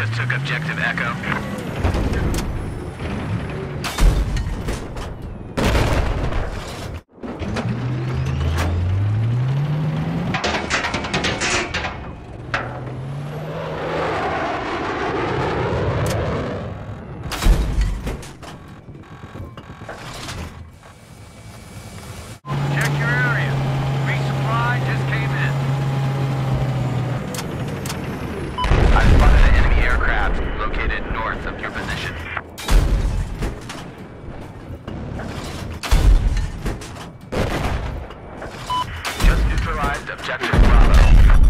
just took objective Echo. Objective Bravo.